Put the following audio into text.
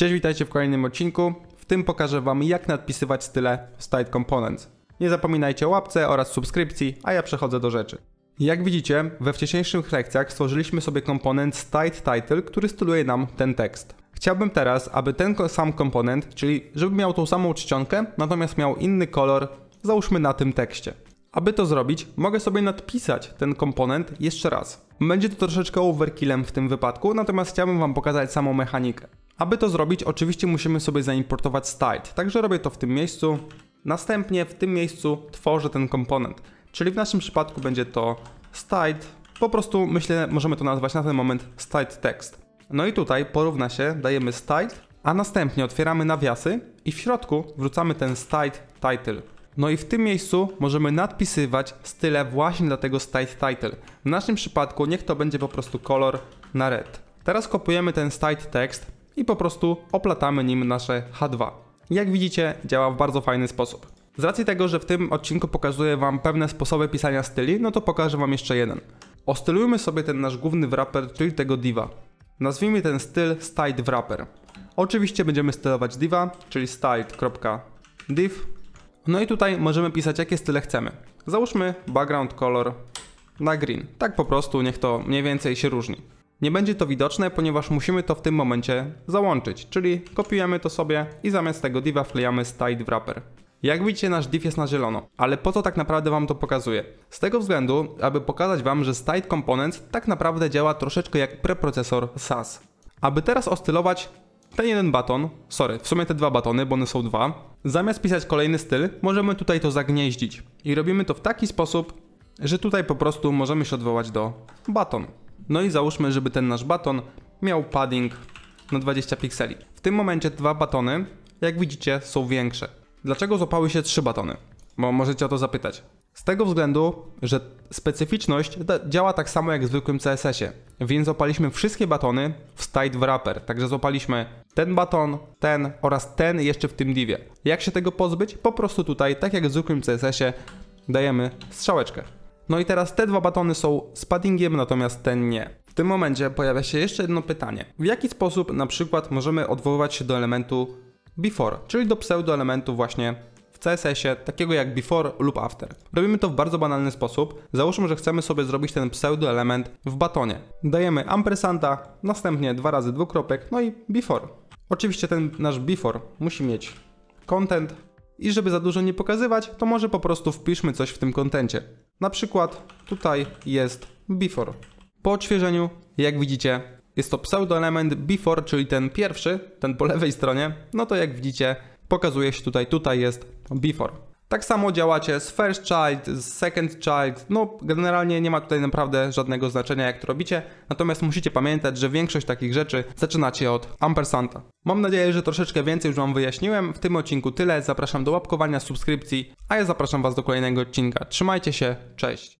Cześć, witajcie w kolejnym odcinku. W tym pokażę Wam jak nadpisywać style Style Components. Nie zapominajcie o łapce oraz subskrypcji, a ja przechodzę do rzeczy. Jak widzicie, we wcześniejszych lekcjach stworzyliśmy sobie komponent Style Title, który styluje nam ten tekst. Chciałbym teraz, aby ten sam komponent, czyli żeby miał tą samą czcionkę, natomiast miał inny kolor, załóżmy na tym tekście. Aby to zrobić, mogę sobie nadpisać ten komponent jeszcze raz. Będzie to troszeczkę overkillem w tym wypadku, natomiast chciałbym Wam pokazać samą mechanikę. Aby to zrobić, oczywiście musimy sobie zaimportować style, także robię to w tym miejscu. Następnie w tym miejscu tworzę ten komponent, czyli w naszym przypadku będzie to style, po prostu myślę, możemy to nazwać na ten moment style text. No i tutaj porówna się, dajemy style, a następnie otwieramy nawiasy i w środku wrzucamy ten style title. No i w tym miejscu możemy nadpisywać style właśnie dla tego style title. W naszym przypadku niech to będzie po prostu kolor na red. Teraz kopiujemy ten style tekst i po prostu oplatamy nim nasze H2. Jak widzicie działa w bardzo fajny sposób. Z racji tego, że w tym odcinku pokazuję Wam pewne sposoby pisania styli, no to pokażę Wam jeszcze jeden. Ostylujmy sobie ten nasz główny wrapper, czyli tego diva. Nazwijmy ten styl style wrapper. Oczywiście będziemy stylować diva, czyli style.div no i tutaj możemy pisać jakie style chcemy. Załóżmy background color na green. Tak po prostu, niech to mniej więcej się różni. Nie będzie to widoczne, ponieważ musimy to w tym momencie załączyć, czyli kopiujemy to sobie i zamiast tego diva wklejamy style wrapper. Jak widzicie nasz div jest na zielono, ale po co tak naprawdę Wam to pokazuję? Z tego względu, aby pokazać Wam, że style components tak naprawdę działa troszeczkę jak preprocesor SAS. Aby teraz ostylować ten jeden baton, sorry, w sumie te dwa batony, bo one są dwa, zamiast pisać kolejny styl, możemy tutaj to zagnieździć. I robimy to w taki sposób, że tutaj po prostu możemy się odwołać do baton. No i załóżmy, żeby ten nasz baton miał padding na 20 pikseli. W tym momencie dwa batony, jak widzicie, są większe. Dlaczego złapały się trzy batony? Bo możecie o to zapytać. Z tego względu, że specyficzność działa tak samo jak w zwykłym CSS-ie, więc złapaliśmy wszystkie batony w style wrapper, także złapaliśmy ten baton, ten oraz ten jeszcze w tym divie. Jak się tego pozbyć? Po prostu tutaj, tak jak w zwykłym CSS-ie, dajemy strzałeczkę. No i teraz te dwa batony są z paddingiem, natomiast ten nie. W tym momencie pojawia się jeszcze jedno pytanie. W jaki sposób na przykład możemy odwoływać się do elementu before, czyli do pseudoelementu właśnie CSS-ie, takiego jak before lub after. Robimy to w bardzo banalny sposób. Załóżmy, że chcemy sobie zrobić ten pseudoelement w batonie. Dajemy ampersanda, następnie dwa razy dwukropek, no i before. Oczywiście ten nasz before musi mieć content i żeby za dużo nie pokazywać, to może po prostu wpiszmy coś w tym kontencie. Na przykład tutaj jest before. Po odświeżeniu, jak widzicie, jest to pseudoelement before, czyli ten pierwszy, ten po lewej stronie, no to jak widzicie, pokazuje się tutaj, tutaj jest before. Tak samo działacie z first child, z second child, no generalnie nie ma tutaj naprawdę żadnego znaczenia jak to robicie, natomiast musicie pamiętać, że większość takich rzeczy zaczynacie od ampersanta. Mam nadzieję, że troszeczkę więcej już Wam wyjaśniłem, w tym odcinku tyle, zapraszam do łapkowania, subskrypcji, a ja zapraszam Was do kolejnego odcinka. Trzymajcie się, cześć!